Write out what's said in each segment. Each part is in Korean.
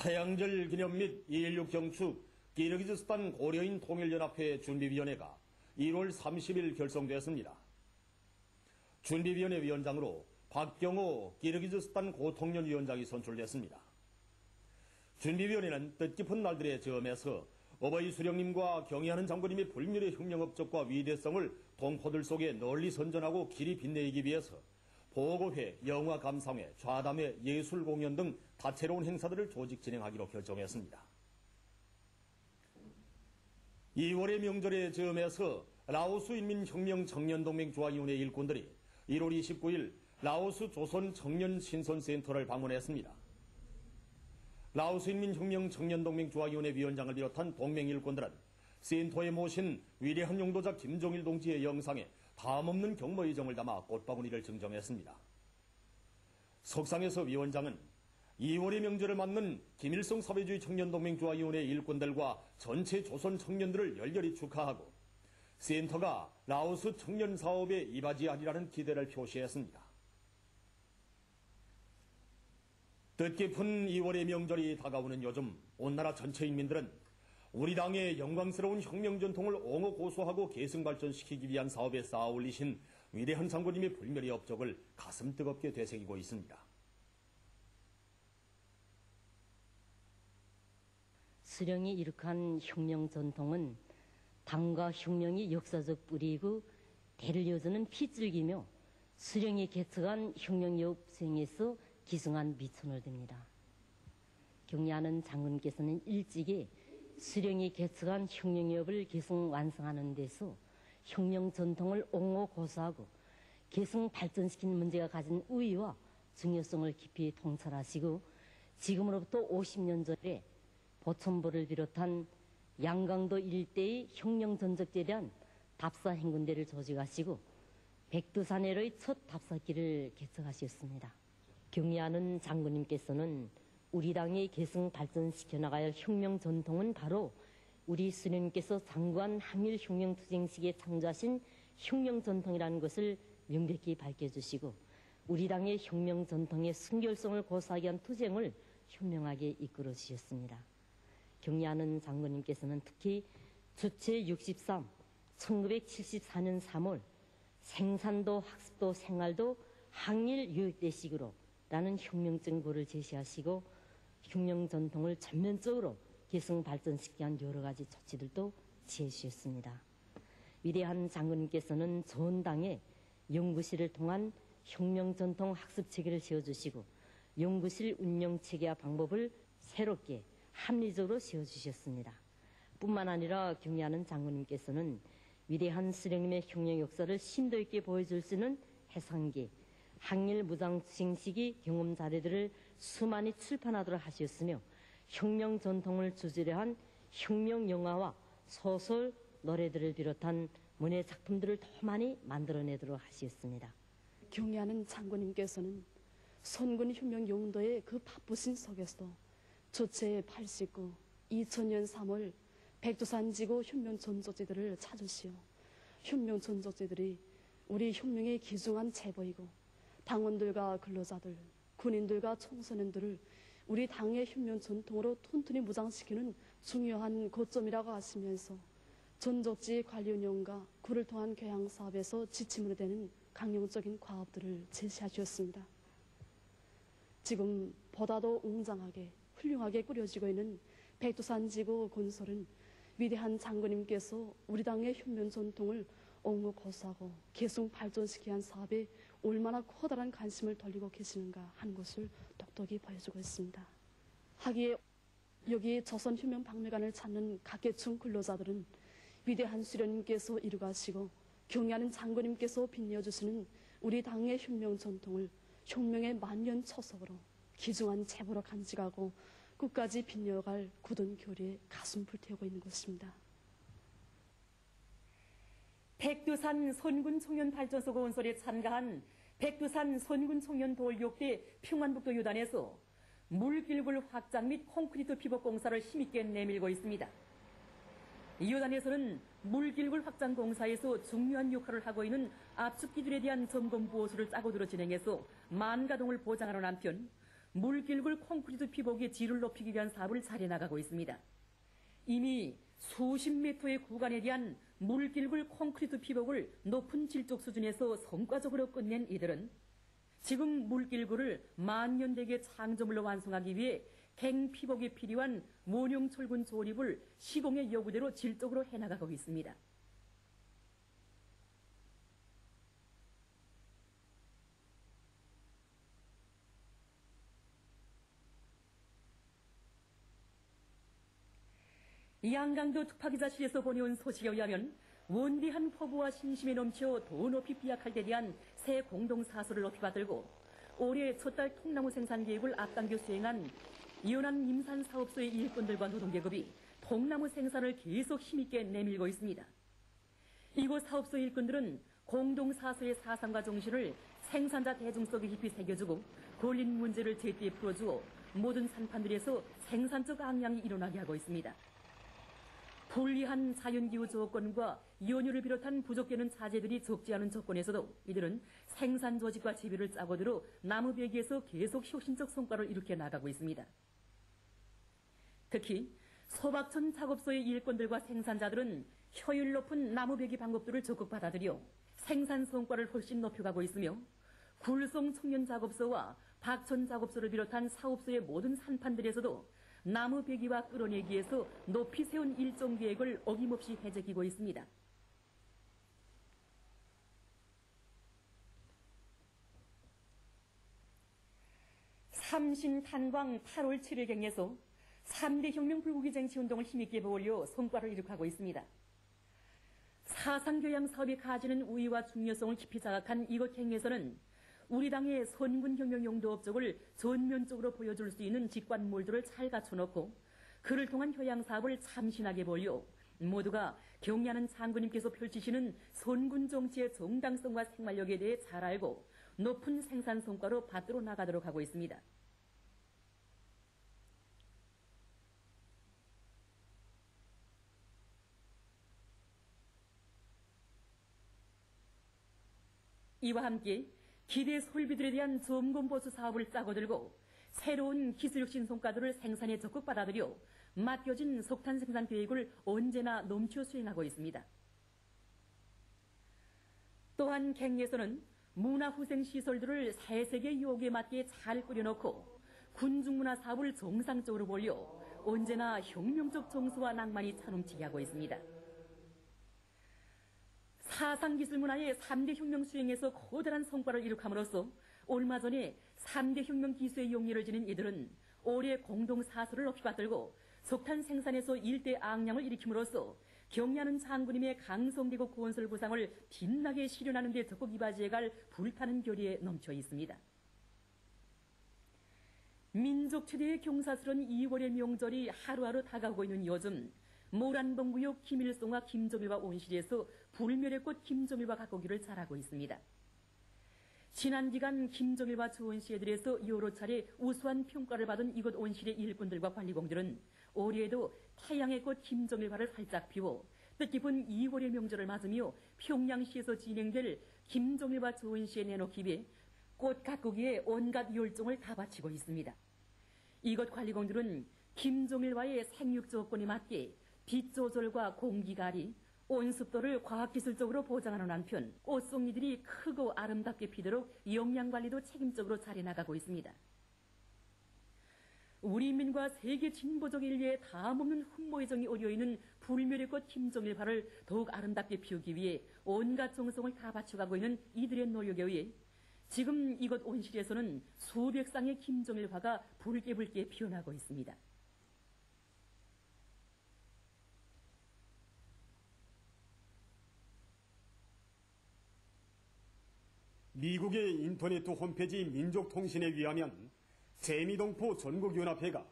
태양절 기념 및 2.16 경축 기르기즈스탄 고려인 통일연합회 준비위원회가 1월 30일 결성되었습니다. 준비위원회 위원장으로 박경호 기르기즈스탄 고통련 위원장이 선출됐습니다. 준비위원회는 뜻깊은 날들의 점에서 어버이 수령님과 경의하는 장군님의 불멸의 혁명업적과 위대성을 동포들 속에 널리 선전하고 길이 빛내기 위해서 보고회, 영화 감상회, 좌담회, 예술 공연 등 다채로운 행사들을 조직 진행하기로 결정했습니다. 2월의 명절에 즈음해서 라오스 인민혁명 청년동맹 중앙위원회 일꾼들이 1월 29일 라오스 조선 청년 친선센터를 방문했습니다. 라오스 인민혁명 청년동맹 중앙위원회 위원장을 비롯한 동맹 일꾼들은 센터에 모신 위대한 영도자 김정일 동지의 영상에 다음없는 경모의 정을 담아 꽃바구니를 증정했습니다. 석상에서 위원장은 2월의 명절을 맞는 김일성 사회주의 청년동맹 조합위원회 일꾼들과 전체 조선 청년들을 열렬히 축하하고 센터가 라오스 청년 사업에 이바지하리라는 기대를 표시했습니다. 뜻깊은 2월의 명절이 다가오는 요즘 온 나라 전체 인민들은 우리 당의 영광스러운 혁명 전통을 옹호 고수하고 계승 발전시키기 위한 사업에 쌓아 올리신 위대한 장군님의 불멸의 업적을 가슴 뜨겁게 되새기고 있습니다. 수령이 이룩한 혁명 전통은 당과 혁명이 역사적 뿌리이고 대를 이어주는 피줄기며 수령이 개척한 혁명역 수행에서 기승한 미천을 듭니다. 경리하는 장군께서는 일찍이 수령이 개척한 혁명협을 계승 완성하는 데서 혁명 전통을 옹호 고수하고 계승 발전시키는 문제가 가진 우위와 중요성을 깊이 통찰하시고 지금으로부터 50년 전에 보천보를 비롯한 양강도 일대의 혁명 전적제에 대한 답사 행군대를 조직하시고 백두산해로의 첫 답사길을 개척하셨습니다. 경리하는 장군님께서는 우리 당의 계승 발전시켜 할 혁명 전통은 바로 우리 수령님께서 장관 항일 혁명 투쟁식에 창조하신 혁명 전통이라는 것을 명백히 밝혀주시고 우리 당의 혁명 전통의 순결성을 고수하기 위한 투쟁을 현명하게 이끌어 주셨습니다. 경리하는 장군님께서는 특히 주체 63, 1974년 3월 생산도 학습도 생활도 항일 유역대식으로 라는 혁명적 고를 제시하시고 혁명 전통을 전면적으로 계승 발전시키기 위한 여러 가지 조치들도 주셨습니다. 위대한 장군님께서는 전당에 연구실을 통한 혁명 전통 학습 체계를 세워주시고 연구실 운영 체계와 방법을 새롭게 합리적으로 세워주셨습니다. 뿐만 아니라 경리하는 장군님께서는 위대한 수령님의 혁명 역사를 심도 있게 보여줄 수 있는 해상기, 항일 무장수행식이 경험 사례들을 수많이 출판하도록 하셨으며 혁명 전통을 주제로 한 혁명 영화와 소설, 노래들을 비롯한 문예 작품들을 더 많이 만들어내도록 하셨습니다. 경의하는 장군님께서는 선군 혁명 용도의 그 바쁘신 속에서 조체 89, 2000년 3월 백두산 지구 혁명 전적지들을 찾으시오. 혁명 전적지들이 우리 혁명의 기중한 제보이고 당원들과 근로자들, 군인들과 청소년들을 우리 당의 혁명 전통으로 튼튼히 무장시키는 중요한 고점이라고 하시면서 전적지 관리 운영과 구를 통한 교양 사업에서 지침으로 되는 강령적인 과업들을 제시하셨습니다. 지금 보다도 웅장하게 훌륭하게 꾸려지고 있는 백두산 지구 건설은 위대한 장군님께서 우리 당의 혁명 전통을 옹호 고수하고 계속 발전시키기 위한 사업에 얼마나 커다란 관심을 돌리고 계시는가 하는 것을 똑똑히 보여주고 있습니다. 하기에 여기 조선혁명 박물관을 찾는 각계층 근로자들은 위대한 수련님께서 이루가시고 경의하는 장군님께서 빛내어주시는 우리 당의 혁명 전통을 혁명의 만년 초석으로 기중한 제보로 간직하고 끝까지 빛내어갈 굳은 교리에 가슴 불태우고 있는 것입니다. 백두산 손군 청년 발전소 건설에 참가한 백두산 손군 청년 돌격대 평안북도 유단에서 물길굴 확장 및 콘크리트 피복 공사를 힘있게 내밀고 있습니다. 이 유단에서는 물길굴 확장 공사에서 중요한 역할을 하고 있는 압축기들에 대한 점검 보수를 짜고 들어 진행해서 만가동을 보장하는 한편 물길굴 콘크리트 피복의 질을 높이기 위한 사업을 잘해 나가고 있습니다. 이미 수십 미터의 구간에 대한 물길굴 콘크리트 피복을 높은 질적 수준에서 성과적으로 끝낸 이들은 지금 물길굴을 만년되게 창조물로 완성하기 위해 갱 피복에 필요한 원형 철근 조립을 시공의 요구대로 질적으로 해나가고 있습니다. 양강도 특파기자실에서 보내온 소식에 의하면 원대한 포부와 신심에 넘쳐 더 높이 비약할 때 대한 새 공동사수를 높이 받들고 올해 첫 달 통나무 생산 계획을 앞당겨 수행한 이혼한 임산 사업소의 일꾼들과 노동계급이 통나무 생산을 계속 힘있게 내밀고 있습니다. 이곳 사업소 일꾼들은 공동사수의 사상과 정신을 생산자 대중 속에 깊이 새겨주고 걸린 문제를 제때 풀어주어 모든 산판들에서 생산적 악량이 일어나게 하고 있습니다. 불리한 자연기후 조건과 연유를 비롯한 부족되는 자재들이 적지 않은 조건에서도 이들은 생산 조직과 재배를 짜고 들어 나무 베기에서 계속 혁신적 성과를 일으켜 나가고 있습니다. 특히 소박천 작업소의 일꾼들과 생산자들은 효율 높은 나무 베기 방법들을 적극 받아들여 생산 성과를 훨씬 높여가고 있으며 굴성 청년 작업소와 박천 작업소를 비롯한 사업소의 모든 산판들에서도 나무 베기와 끌어내기에서 높이 세운 일정 계획을 어김없이 해제키고 있습니다. 삼신 탄광 8월 7일 경에서 3대 혁명 불국의 쟁취 운동을 힘있게 보올려 성과를 이룩하고 있습니다. 사상교양 사업이 가지는 우위와 중요성을 깊이 자각한 이곳 행에서는 우리 당의 선군혁명 용도 업적을 전면적으로 보여줄 수 있는 직관몰들을 잘 갖춰놓고 그를 통한 효양 사업을 참신하게 보여 모두가 경례하는 장군님께서 펼치시는 선군 정치의 정당성과 생활력에 대해 잘 알고 높은 생산 성과로 받들어 나가도록 하고 있습니다. 이와 함께 기대 설비들에 대한 점검 보수 사업을 짜고 들고 새로운 기술혁신 성과들을 생산에 적극 받아들여 맡겨진 석탄 생산 계획을 언제나 넘쳐 수행하고 있습니다. 또한 갱에서는 문화후생 시설들을 세세계 유혹에 맞게 잘 꾸려놓고 군중문화 사업을 정상적으로 벌려 언제나 혁명적 정서와 낭만이 차넘치게 하고 있습니다. 사상기술 문화의 3대 혁명 수행에서 커다란 성과를 이룩함으로써 얼마 전에 3대 혁명 기수의 용리를 지닌 이들은 올해 공동 사수를 높이 받들고 석탄 생산에서 일대 악량을 일으킴으로써 경리하는 장군님의 강성대국 건설 부상을 빛나게 실현하는 데 적극 이바지해 갈 불타는 결의에 넘쳐 있습니다. 민족 최대의 경사스런 2월의 명절이 하루하루 다가오고 있는 요즘 모란봉구역 김일성과 김정일과 온실에서 불멸의 꽃 김정일과 가꾸기를 잘하고 있습니다. 지난 기간 김정일과 주원시애들에서 여러 차례 우수한 평가를 받은 이곳 온실의 일꾼들과 관리공들은 올해에도 태양의 꽃 김정일화를 활짝 피워 뜻깊은 2월의 명절을 맞으며 평양시에서 진행될 김정일과 주원시에 내놓기 위해 꽃 가꾸기에 온갖 열정을 다 바치고 있습니다. 이곳 관리공들은 김정일과의 생육 조건에 맞게 빛 조절과 공기가리, 온습도를 과학기술적으로 보장하는 한편 꽃송이들이 크고 아름답게 피도록 영양관리도 책임적으로 잘해 나가고 있습니다. 우리 인민과 세계 진보적 인류에 다음없는 흠모의 정이 어려있는 불멸의 꽃 김정일화를 더욱 아름답게 피우기 위해 온갖 정성을 다 바쳐가고 있는 이들의 노력에 의해 지금 이곳 온실에서는 수백 쌍의 김정일화가 붉게 붉게 피어나고 있습니다. 미국의 인터넷 홈페이지 민족통신에 의하면 재미동포 전국연합회가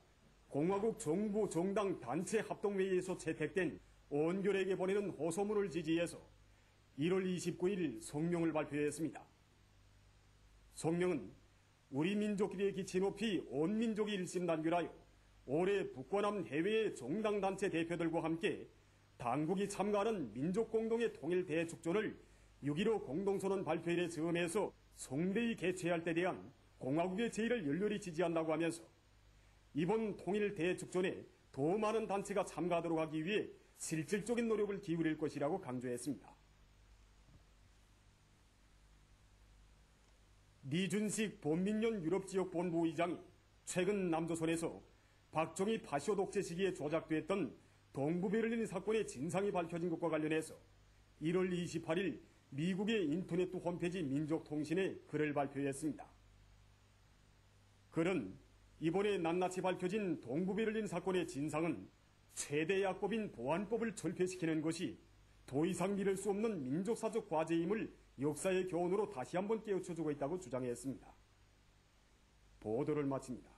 공화국 정부 정당 단체 합동회의에서 채택된 온결에게 보내는 호소문을 지지해서 1월 29일 성명을 발표했습니다. 성명은 우리 민족끼리의 기치 높이 온 민족이 일심단결하여 올해 북권남 해외의 정당단체 대표들과 함께 당국이 참가하는 민족공동의 통일 대축전을 6.15 공동선언 발표일에 즈음해서 성대히 개최할 때 대한 공화국의 제의를 열렬히 지지한다고 하면서 이번 통일 대축전에 더 많은 단체가 참가하도록 하기 위해 실질적인 노력을 기울일 것이라고 강조했습니다. 니준식 본민련 유럽지역 본부의장이 최근 남조선에서 박정희 파시오 독재 시기에 조작됐던 동부베를린 사건의 진상이 밝혀진 것과 관련해서 1월 28일 미국의 인터넷 홈페이지 민족통신에 글을 발표했습니다. 글은 이번에 낱낱이 밝혀진 동부베를린 사건의 진상은 최대 약법인 보안법을 철폐시키는 것이 더 이상 미룰 수 없는 민족사적 과제임을 역사의 교훈으로 다시 한번 깨우쳐주고 있다고 주장했습니다. 보도를 마칩니다.